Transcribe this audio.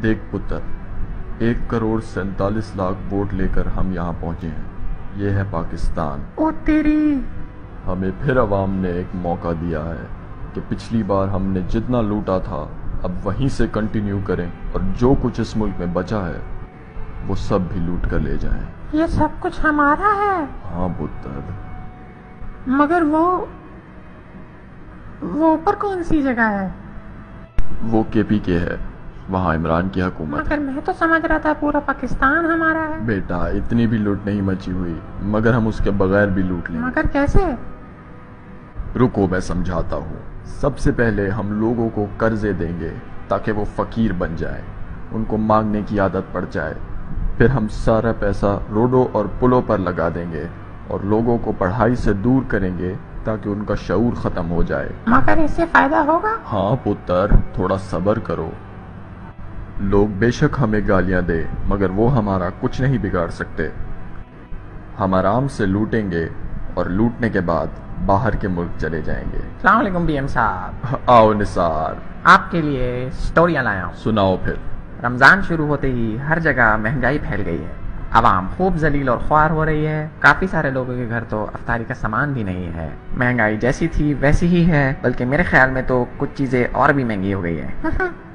देख पुत्र एक करोड़ सैतालीस लाख वोट लेकर हम यहाँ पहुँचे हैं। ये है पाकिस्तान। ओ तेरी। हमें फिर अवाम ने एक मौका दिया है कि पिछली बार हमने जितना लूटा था अब वहीं से कंटिन्यू करें और जो कुछ इस मुल्क में बचा है वो सब भी लूट कर ले जाएँ। ये सब कुछ हमारा है। हाँ पुत्र। मगर वो वो ऊपर कौन सी जगह है? वो केपी के है। वहाँ इमरान की हुकूमत मगर मैं तो समझ रहा था पूरा पाकिस्तान हमारा है। बेटा इतनी भी लूट नहीं मची हुई मगर हम उसके बगैर भी लूट लेंगे। मगर कैसे? रुको मैं समझाता हूँ। सबसे पहले हम लोगों को कर्जे देंगे ताकि वो फकीर बन जाए। उनको मांगने की आदत पड़ जाए। फिर हम सारा पैसा रोडों और पुलों पर लगा देंगे और लोगों को पढ़ाई से दूर करेंगे ताकि उनका शऊर ख़त्म हो जाए। मगर इससे फ़ायदा होगा? हाँ पुत्र थोड़ा सब्र करो। लोग बेशक हमें गालियाँ दे मगर वो हमारा कुछ नहीं बिगाड़ सकते। हम आराम से लूटेंगे और लूटने के बाद बाहर के मुल्क चले जाएँगे। बीएम साहब। आओ निसार। आपके लिए स्टोरियाँ लाया हूँ। सुनाओ फिर। रमज़ान शुरू होते ही हर जगह महँगाई फैल गई है। आवाम खूब जलील और ख्वार हो रही है। काफ़ी सारे लोगों के घर तो अफ्तारी का सामान भी नहीं है। महँगाई जैसी थी वैसी ही है बल्कि मेरे ख्याल में तो कुछ चीज़ें और भी महँगी हो गई है।